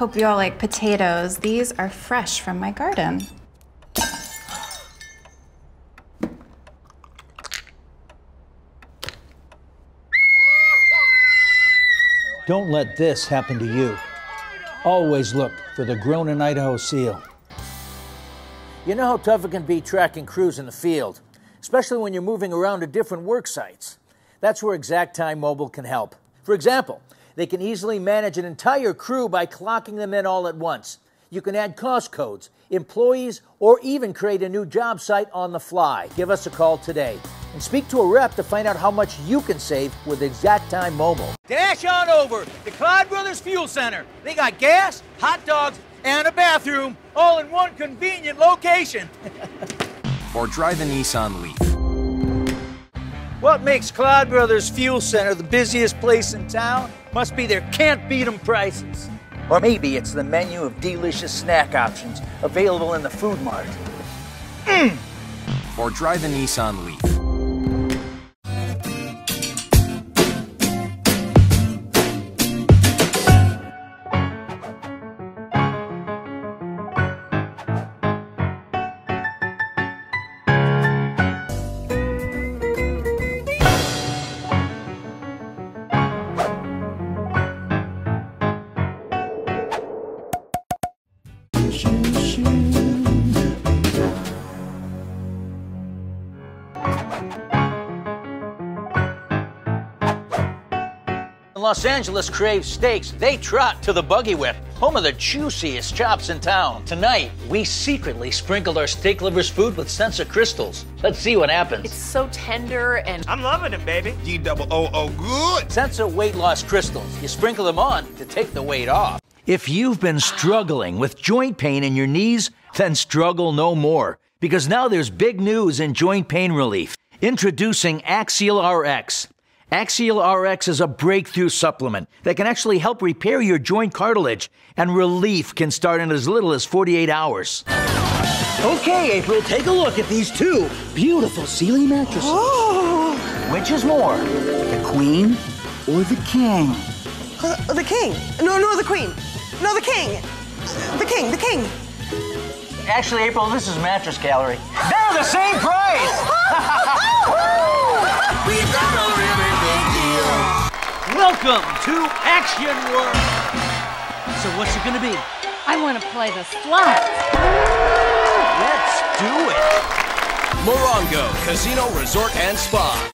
Hope you all like potatoes. These are fresh from my garden. Don't let this happen to you. Always look for the Grown in Idaho seal. You know how tough it can be tracking crews in the field, especially when you're moving around to different work sites. That's where ExakTime Mobile can help. For example, they can easily manage an entire crew by clocking them in all at once. You can add cost codes, employees, or even create a new job site on the fly. Give us a call today and speak to a rep to find out how much you can save with ExakTime Mobile. Dash on over to Clyde Brothers Fuel Center. They got gas, hot dogs, and a bathroom all in one convenient location. or drive the Nissan Leaf. What makes Cloud Brothers Fuel Center the busiest place in town must be their can't beat 'em prices. Or maybe it's the menu of delicious snack options available in the food mart. Or drive the Nissan Leaf. Los Angeles craves steaks, they trot to the Buggy Whip, home of the juiciest chops in town. Tonight, we secretly sprinkled our steak lovers food with Sensa crystals. Let's see what happens. It's so tender and I'm loving it, baby. D double O O good. Sensa weight loss crystals. You sprinkle them on to take the weight off. If you've been struggling with joint pain in your knees, then struggle no more. Because now there's big news in joint pain relief. Introducing Axial RX. Axial RX is a breakthrough supplement that can actually help repair your joint cartilage, and relief can start in as little as 48 hours. Okay, April, take a look at these two beautiful Sealy mattresses. Oh. Which is more, the queen or the king? Uh, the king. No, no, the queen. No, the king. The king, the king. Actually, April, this is Mattress Gallery. They're the same price! Welcome to Action World. So what's it gonna be? I want to play the slots. Let's do it. Morongo Casino Resort and Spa.